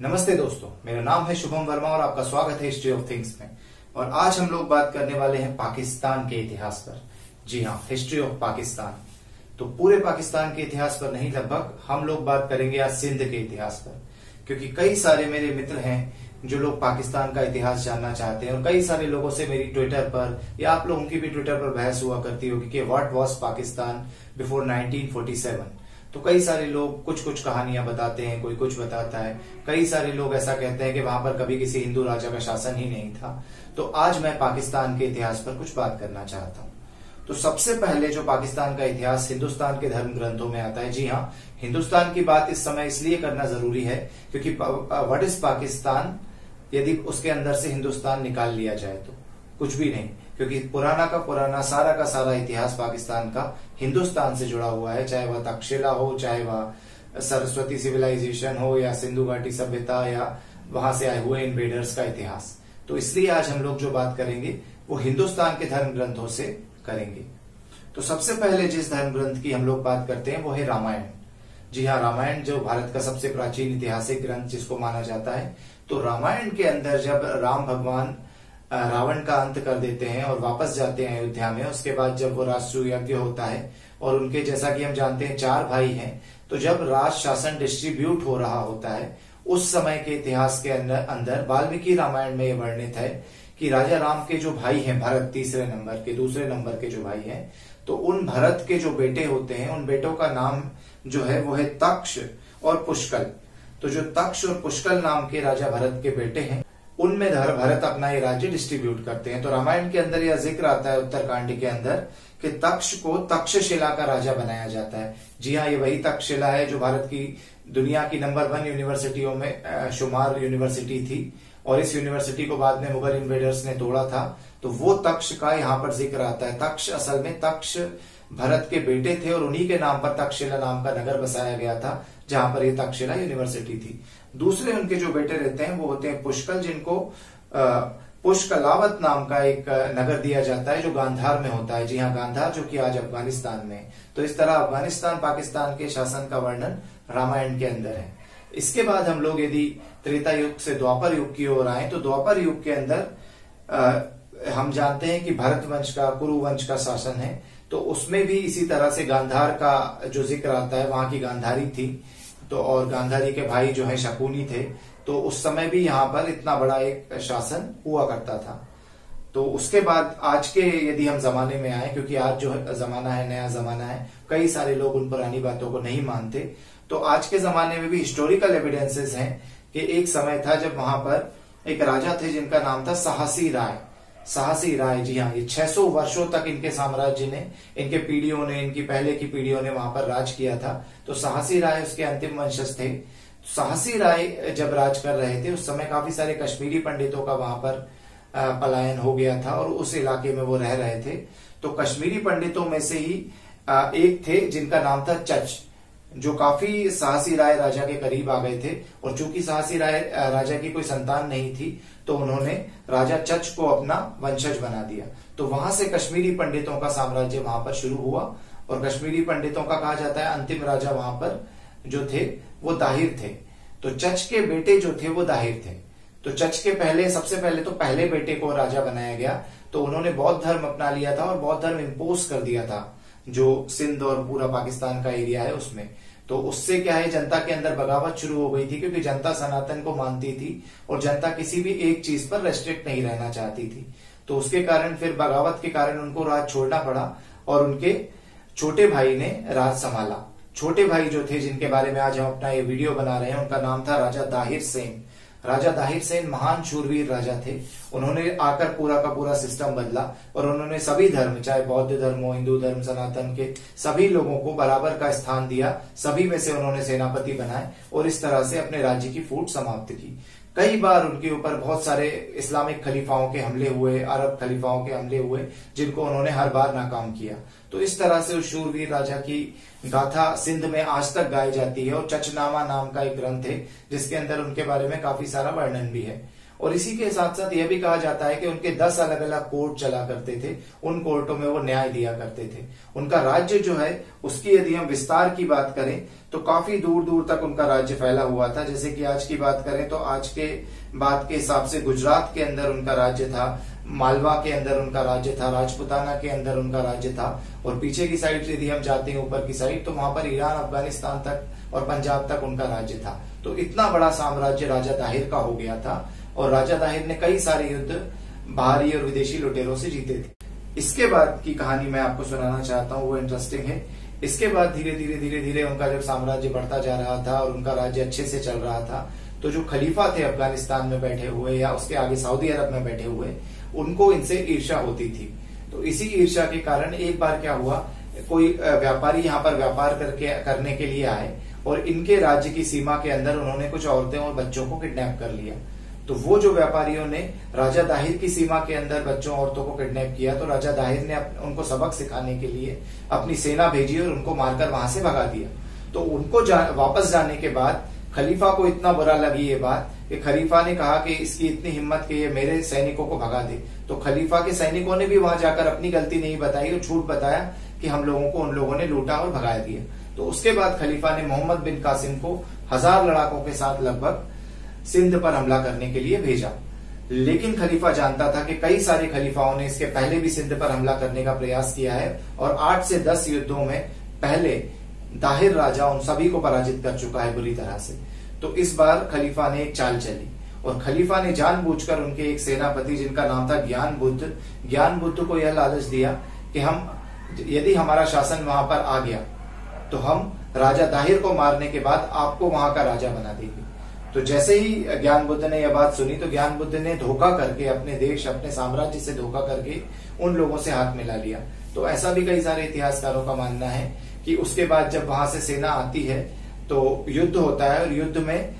नमस्ते दोस्तों, मेरा नाम है शुभम वर्मा और आपका स्वागत है हिस्ट्री ऑफ़ थिंग्स में। और आज हम लोग बात करने वाले हैं पाकिस्तान के इतिहास पर। जी हाँ हिस्ट्री ऑफ़ पाकिस्तान तो पूरे पाकिस्तान के इतिहास पर नहीं, लगभग हम लोग बात करेंगे आज सिंध के इतिहास पर। क्योंकि कई सारे मेरे मित्र हैं जो लोग पाकिस्तान का इतिहास जानना चाहते हैं और कई सारे लोगों से मेरी ट्विटर पर या आप लोगों की भी ट्विटर पर बहस हुआ करती होगी कि व्हाट वाज पाकिस्तान बिफोर 1947 तो कई सारे लोग कुछ कुछ कहानियाँ बताते हैं, कोई कुछ बताता है। कई सारे लोग ऐसा कहते हैं कि वहाँ पर कभी किसी हिंदू राजा का शासन ही नहीं था। तो आज मैं पाकिस्तान के इतिहास पर कुछ बात करना चाहता हूँ। तो सबसे पहले जो पाकिस्तान का इतिहास हिंदुस्तान के धर्म ग्रंथों में आता है, जी हाँ हिंदुस्तान की बात इस समय इसलिए करना ज़रूरी है क्योंकि व्हाट इज़ पाकिस्तान? यदि उसके अंदर से हिंदुस्तान निकाल लिया जाए तो कुछ भी नहीं। क्योंकि पुराना का पुराना, सारा का सारा इतिहास पाकिस्तान का हिंदुस्तान से जुड़ा हुआ है, चाहे वह तक्षशिला हो, चाहे वह सरस्वती सिविलाइजेशन हो या सिंधु घाटी सभ्यता या वहाँ से आए हुए इन्वेडर्स का इतिहास। तो इसलिए आज हम लोग जो बात करेंगे, वो हिंदुस्तान के धर्म ग्रंथों से करेंगे। तो सबसे पहले जिस धर्म ग्रंथ की हम लोग बात करते हैं, वो है रामायण। जी हाँ रामायण जो भारत का सबसे प्राचीन ऐतिहासिक ग्रंथ जिसको माना जाता है तो रामायण के अंदर जब राम भगवान रावण का अंत कर देते हैं और वापस जाते हैं अयोध्या में। उसके बाद जब वो राष्ट्रीय यज्ञ होता है और उनके, जैसा कि हम जानते हैं, चार भाई हैं तो जब राज शासन डिस्ट्रीब्यूट हो रहा होता है, उस समय के इतिहास के अंदर वाल्मीकि रामायण में यह वर्णित है कि राजा राम के जो भाई हैं, भरत तीसरे नंबर के, दूसरे नंबर के जो भाई हैं तो उन भरत के जो बेटे होते हैं, उन बेटों का नाम जो है, वो है तक्ष और पुष्कल। तो जो तक्ष और पुष्कल नाम के राजा भरत के बेटे हैं उनमें धर भरत अपना ये राज्य डिस्ट्रीब्यूट करते हैं। तो रामायण के अंदर यह ज़िक्र आता है उत्तरकांड के अंदर कि तक्ष को तक्षशिला का राजा बनाया जाता है। जी हाँ ये वही तक्षशिला है जो भारत की दुनिया की नंबर वन यूनिवर्सिटियों में शुमार यूनिवर्सिटी थी। और इस यूनिवर्सिटी को बाद में मुगल इन्वेडर्स ने तोड़ा था। तो वो तक्ष का यहाँ पर ज़िक्र आता है। तक्ष असल में तक्ष भरत के बेटे थे और उन्हीं के नाम पर तक्षशिला नाम का नगर बसाया गया था। जहाँ पर ये तक्षशिला यूनिवर्सिटी थी। दूसरे उनके जो बेटे रहते हैं वो होते हैं पुष्कल जिनको पुष्कलावत नाम का एक नगर दिया जाता है जो गांधार में होता है। जी हाँ गांधार जो कि आज अफ़गानिस्तान में तो इस तरह अफ़गानिस्तान पाकिस्तान के शासन का वर्णन रामायण के अंदर है। इसके बाद हम लोग यदि त्रेता युग से द्वापर युग की ओर आए तो द्वापर युग के अंदर आ, हम जानते हैं कि भरत वंश का कुरु वंश का शासन है। तो उसमें भी इसी तरह से गांधार का जो ज़िक्र आता है, वहाँ की गांधारी थी। तो और गांधारी के भाई जो है, शकुनी थे। तो उस समय भी यहाँ पर इतना बड़ा एक शासन हुआ करता था। तो उसके बाद आज के यदि हम जमाने में आए, क्योंकि आज जो जमाना है, नया जमाना है, कई सारे लोग उन पुरानी बातों को नहीं मानते। तो आज के जमाने में भी हिस्टोरिकल एविडेंसेस हैं कि एक समय था जब वहाँ पर एक राजा थे जिनका नाम था साहसी राय। साहसी राय, जी हाँ ये 600 वर्षों तक इनके साम्राज्य ने, इनके पीढ़ियों ने, इनकी पहले की पीढ़ियों ने वहाँ पर राज किया था। तो साहसी राय उसके अंतिम वंशज थे। साहसी राय जब राज कर रहे थे, उस समय काफ़ी सारे कश्मीरी पंडितों का वहाँ पर पलायन हो गया था और उस इलाके में वो रह रहे थे। तो कश्मीरी पंडितों में से ही एक थे जिनका नाम था चच। जो काफ़ी साहसी राय राजा के करीब आ गए थे और चूँकि साहसी राय राजा की कोई संतान नहीं थी तो उन्होंने राजा चच को अपना वंशज बना दिया। तो वहाँ से कश्मीरी पंडितों का साम्राज्य वहाँ पर शुरू हुआ और कश्मीरी पंडितों का कहा जाता है अंतिम राजा वहाँ पर जो थे, वो दाहिर थे। तो चच के बेटे जो थे, वो दाहिर थे। तो चच के पहले, सबसे पहले तो पहले बेटे को राजा बनाया गया। तो उन्होंने बौद्ध धर्म अपना लिया था और बौद्ध धर्म इम्पोज कर दिया था, जो सिंध और पूरा पाकिस्तान का एरिया है उसमें। तो उससे क्या है, जनता के अंदर बगावत शुरू हो गई थी क्योंकि जनता सनातन को मानती थी और जनता किसी भी एक चीज़ पर रेस्ट्रिक्ट नहीं रहना चाहती थी। तो उसके कारण फिर बगावत के कारण उनको राज छोड़ना पड़ा और उनके छोटे भाई ने राज संभाला। छोटे भाई जो थे, जिनके बारे में आज हम अपना ये वीडियो बना रहे हैं, उनका नाम था राजा दाहिर सेन। राजा दाहिर सेन महान शूरवीर राजा थे। उन्होंने आकर पूरा का पूरा सिस्टम बदला और उन्होंने सभी धर्म, चाहे बौद्ध धर्म हो, हिंदू धर्म, सनातन के सभी लोगों को बराबर का स्थान दिया। सभी में से उन्होंने सेनापति बनाए और इस तरह से अपने राज्य की फूट समाप्त की। कई बार उनके ऊपर बहुत सारे इस्लामिक खलीफाओं के हमले हुए, अरब खलीफाओं के हमले हुए, जिनको उन्होंने हर बार नाकाम किया। तो इस तरह से उस शूरवीर राजा की गाथा सिंध में आज तक गाई जाती है और चचनामा नाम का एक ग्रंथ है, जिसके अंदर उनके बारे में काफ़ी सारा वर्णन भी है। और इसी के साथ साथ यह भी कहा जाता है कि उनके दस अलग अलग कोर्ट चला करते थे। उन कोर्टों में वो न्याय दिया करते थे। उनका राज्य जो है, उसकी यदि हम विस्तार की बात करें तो काफ़ी दूर दूर तक उनका राज्य फैला हुआ था। जैसे कि आज की बात करें तो आज के बात के हिसाब से गुजरात के अंदर उनका राज्य था, मालवा के अंदर उनका राज्य था, राजपुताना के अंदर उनका राज्य था। और पीछे की साइड यदि हम जाते हैं, ऊपर की साइड तो वहाँ पर ईरान, अफ़गानिस्तान तक और पंजाब तक उनका राज्य था। तो इतना बड़ा साम्राज्य राजा ताहिर का हो गया था। और राजा ताहिर ने कई सारे युद्ध बाहरी और विदेशी लुटेरों से जीते थे। इसके बाद की कहानी मैं आपको सुनाना चाहता हूँ, वो इंटरेस्टिंग है। इसके बाद धीरे धीरे धीरे धीरे उनका जब साम्राज्य बढ़ता जा रहा था और उनका राज्य अच्छे से चल रहा था तो जो खलीफा थे अफ़गानिस्तान में बैठे हुए या उसके आगे सऊदी अरब में बैठे हुए, उनको इनसे ईर्षा होती थी। तो इसी ईर्षा के कारण एक बार क्या हुआ, कोई व्यापारी यहाँ पर व्यापार करके, करने के लिए आए और इनके राज्य की सीमा के अंदर उन्होंने कुछ औरतें और बच्चों को किडनैप कर लिया। तो वो जो व्यापारियों ने राजा दाहिर की सीमा के अंदर बच्चों औरतों को किडनैप किया तो राजा दाहिर ने उनको सबक सिखाने के लिए अपनी सेना भेजी और उनको मारकर वहाँ से भगा दिया। तो उनको जा, वापस जाने के बाद खलीफा को इतना बुरा लगी ये बात कि खलीफा ने कहा कि इसकी इतनी हिम्मत कि ये मेरे सैनिकों को भगा दे। तो खलीफा के सैनिकों ने भी वहाँ जाकर अपनी गलती नहीं बताई और झूठ बताया कि हम लोगों को उन लोगों ने लूटा और भगा दिया। तो उसके बाद खलीफा ने मोहम्मद बिन कासिम को हज़ार लड़ाकों के साथ लगभग सिंध पर हमला करने के लिए भेजा। लेकिन खलीफा जानता था कि कई सारे खलीफाओं ने इसके पहले भी सिंध पर हमला करने का प्रयास किया है और आठ से दस युद्धों में पहले दाहिर राजा उन सभी को पराजित कर चुका है बुरी तरह से। तो इस बार खलीफा ने एक चाल चली और खलीफा ने जानबूझकर उनके एक सेनापति जिनका नाम था ज्ञान बुद्ध ज्ञान बुद्ध को यह लालच दिया कि हम, यदि हमारा शासन वहाँ पर आ गया तो हम राजा दाहिर को मारने के बाद आपको वहाँ का राजा बना देंगे। तो जैसे ही ज्ञान बुद्ध ने यह बात सुनी तो ज्ञान बुद्ध ने धोखा करके अपने देश, अपने साम्राज्य से धोखा करके उन लोगों से हाथ मिला लिया। तो ऐसा भी कई सारे इतिहासकारों का मानना है कि उसके बाद जब वहाँ से सेना आती है तो युद्ध होता है और युद्ध में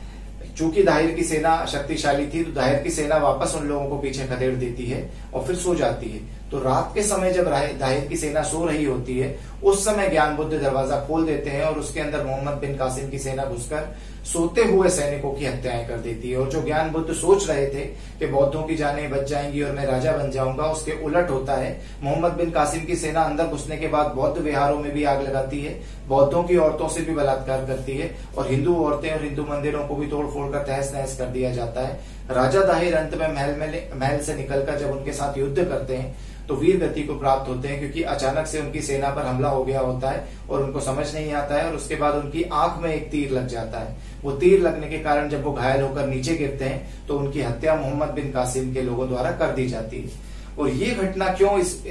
चूँकि दाहिर की सेना शक्तिशाली थी तो दाहिर की सेना वापस उन लोगों को पीछे खदेड़ देती है और फिर सो जाती है। तो रात के समय जब दाहिर की सेना सो रही होती है, उस समय ज्ञान बुद्ध दरवाज़ा खोल देते हैं और उसके अंदर मोहम्मद बिन कासिम की सेना घुसकर सोते हुए सैनिकों की हत्याएँ कर देती है। और जो ज्ञान बुद्ध सोच रहे थे कि बौद्धों की जाने बच जाएँगी और मैं राजा बन जाऊँगा, उसके उलट होता है। मोहम्मद बिन कासिम की सेना अंदर घुसने के बाद बौद्ध विहारों में भी आग लगाती है, बौद्धों की औरतों से भी बलात्कार करती है और हिंदू औरतें और हिंदू मंदिरों को भी तोड़ फोड़ कर तहस नहस कर दिया जाता है। राजा दाहिर अंत में महल में महल से निकलकर जब उनके साथ युद्ध करते हैं तो वीर गति को प्राप्त होते हैं, क्योंकि अचानक से उनकी सेना पर हमला हो गया होता है और उनको समझ नहीं आता है, और उसके बाद उनकी आँख में एक तीर लग जाता है। वो तीर लगने के कारण जब वो घायल होकर नीचे गिरते हैं तो उनकी हत्या मोहम्मद बिन कासिम के लोगों द्वारा कर दी जाती है। और ये घटना क्यों इस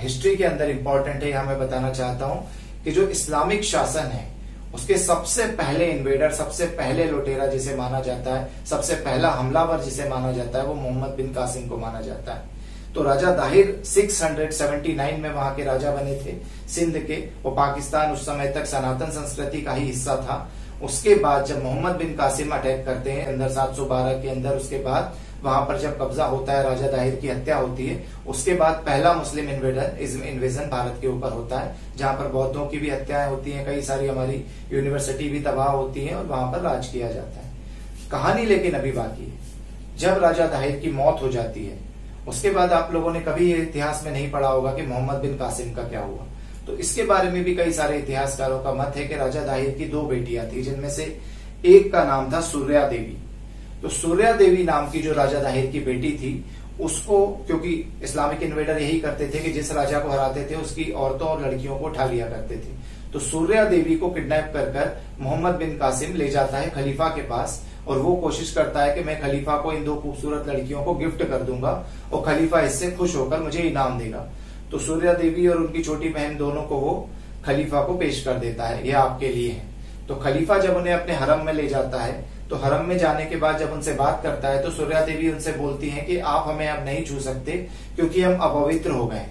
हिस्ट्री के अंदर इंपॉर्टेंट है, यहाँ मैं बताना चाहता हूँ कि जो इस्लामिक शासन है उसके सबसे पहले इन्वेडर सबसे पहले लुटेरा जिसे माना जाता है, सबसे पहला हमलावर जिसे माना जाता है, वो मोहम्मद बिन कासिम को माना जाता है। तो राजा दाहिर 679 में वहाँ के राजा बने थे। सिंध के, वो पाकिस्तान उस समय तक सनातन संस्कृति का ही हिस्सा था। उसके बाद जब मोहम्मद बिन कासिम अटैक करते हैं, अंदर 712 के अंदर, उसके बाद वहाँ पर जब कब्जा होता है, राजा दाहिर की हत्या होती है, उसके बाद पहला मुस्लिम इन्वेडर इन्वेजन भारत के ऊपर होता है, जहाँ पर बौद्धों की भी हत्याएँ होती हैं, कई सारी हमारी यूनिवर्सिटी भी तबाह होती है और वहाँ पर राज किया जाता है। कहानी लेकिन अभी बाकी है। जब राजा दाहिर की मौत हो जाती है, उसके बाद आप लोगों ने कभी इतिहास में नहीं पढ़ा होगा कि मोहम्मद बिन कासिम का क्या हुआ। तो इसके बारे में भी कई सारे इतिहासकारों का मत है कि राजा दाहिर की दो बेटियाँ थी, जिनमें से एक का नाम था सूर्या देवी। तो सूर्या देवी नाम की जो राजा दाहिर की बेटी थी, उसको, क्योंकि इस्लामिक इन्वेडर यही करते थे कि जिस राजा को हराते थे, उसकी औरतों और लड़कियों को उठा लिया करते थे। तो सूर्या देवी को किडनैप कर कर मोहम्मद बिन कासिम ले जाता है खलीफा के पास और वो कोशिश करता है कि मैं खलीफा को इन दो खूबसूरत लड़कियों को गिफ्ट कर दूँगा और खलीफा इससे खुश होकर मुझे इनाम देगा। तो सूर्या देवी और उनकी छोटी बहन दोनों को वो खलीफा को पेश कर देता है, ये आपके लिए है। तो खलीफा जब उन्हें अपने हरम में ले जाता है तो हरम में जाने के बाद जब उनसे बात करता है तो सूर्या देवी उनसे बोलती हैं कि आप हमें अब नहीं छू सकते, क्योंकि हम अपवित्र हो गए।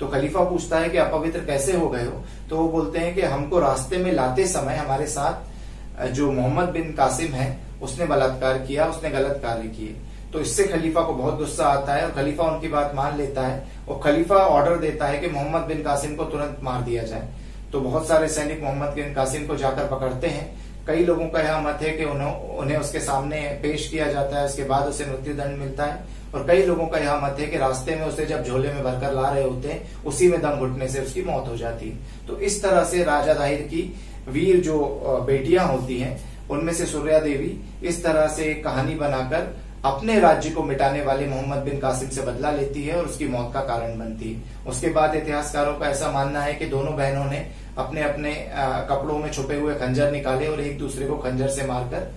तो खलीफा पूछता है कि अपवित्र कैसे हो गए हो? तो वो बोलते हैं कि हमको रास्ते में लाते समय हमारे साथ जो मोहम्मद बिन कासिम है, उसने बलात्कार किया, उसने गलत कार्य किए। तो इससे खलीफा को बहुत गुस्सा आता है और खलीफा उनकी बात मान लेता है और खलीफा ऑर्डर देता है कि मोहम्मद बिन कासिम को तुरंत मार दिया जाए। तो बहुत सारे सैनिक मोहम्मद बिन कासिम को जाकर पकड़ते हैं। कई लोगों का यह मत है कि उन्हें उन्हें उसके सामने पेश किया जाता है, उसके बाद उसे मृत्यु दंड मिलता है। और कई लोगों का यह मत है कि रास्ते में उसे जब झोले में भरकर ला रहे होते हैं, उसी में दम घुटने से उसकी मौत हो जाती है। तो इस तरह से राजा दाहिर की वीर जो बेटियाँ होती हैं, उनमें से सूर्या देवी इस तरह से कहानी बनाकर अपने राज्य को मिटाने वाले मोहम्मद बिन कासिम से बदला लेती है और उसकी मौत का कारण बनती है। उसके बाद इतिहासकारों का ऐसा मानना है कि दोनों बहनों ने अपने अपने कपड़ों में छुपे हुए खंजर निकाले और एक दूसरे को खंजर से मारकर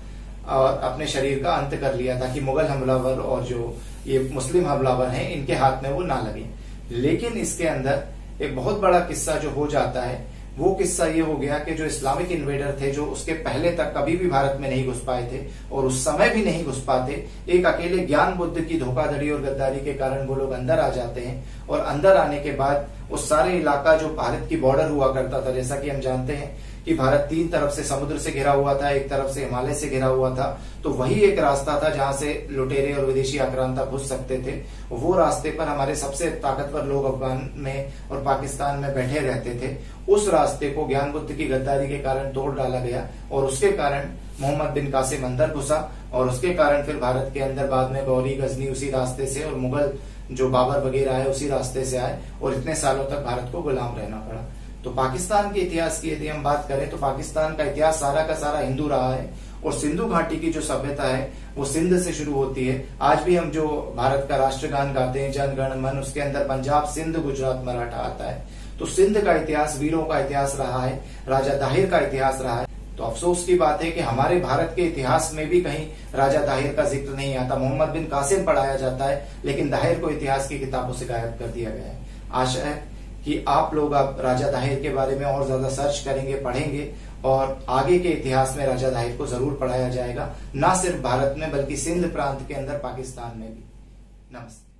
और अपने शरीर का अंत कर लिया ताकि मुगल हमलावर और जो ये मुस्लिम हमलावर हैं, इनके हाथ में वो ना लगे। लेकिन इसके अंदर एक बहुत बड़ा किस्सा जो हो जाता है वो किस्सा ये हो गया कि जो इस्लामिक इन्वेडर थे, जो उसके पहले तक कभी भी भारत में नहीं घुस पाए थे और उस समय भी नहीं घुस पाते, एक अकेले ज्ञान बुद्ध की धोखाधड़ी और गद्दारी के कारण वो लोग अंदर आ जाते हैं और अंदर आने के बाद उस सारे इलाका जो भारत की बॉर्डर हुआ करता था, जैसा कि हम जानते हैं कि भारत तीन तरफ़ से समुद्र से घिरा हुआ था, एक तरफ़ से हिमालय से घिरा हुआ था तो वही एक रास्ता था जहाँ से लुटेरे और विदेशी आक्रांता घुस सकते थे। वो रास्ते पर हमारे सबसे ताकतवर लोग अफगान में और पाकिस्तान में बैठे रहते थे। उस रास्ते को ज्ञान बुद्ध की गद्दारी के कारण तोड़ डाला गया और उसके कारण मोहम्मद बिन कासिम अंदर घुसा और उसके कारण फिर भारत के अंदर बाद में गौरी गजनी उसी रास्ते से और मुगल जो बाबर वगैरह आए उसी रास्ते से आए और इतने सालों तक भारत को गुलाम रहना पड़ा। तो पाकिस्तान के इतिहास की यदि हम बात करें तो पाकिस्तान का इतिहास सारा का सारा हिंदू रहा है और सिंधु घाटी की जो सभ्यता है, वो सिंध से शुरू होती है। आज भी हम जो भारत का राष्ट्रगान गाते हैं जन गण मन, उसके अंदर पंजाब, सिंध, गुजरात, मराठा आता है। तो सिंध का इतिहास, वीरों का इतिहास रहा है, राजा दाहिर का इतिहास रहा है। तो अफसोस की बात है कि हमारे भारत के इतिहास में भी कहीं राजा दाहिर का ज़िक्र नहीं आता। मोहम्मद बिन कासिम पढ़ाया जाता है, लेकिन दाहिर को इतिहास की किताबों से गायब कर दिया गया है। आशा है कि आप लोग अब राजा दाहिर के बारे में और ज़्यादा सर्च करेंगे, पढ़ेंगे और आगे के इतिहास में राजा दाहिर को ज़रूर पढ़ाया जाएगा, ना सिर्फ़ भारत में, बल्कि सिंध प्रांत के अंदर, पाकिस्तान में भी। नमस्ते।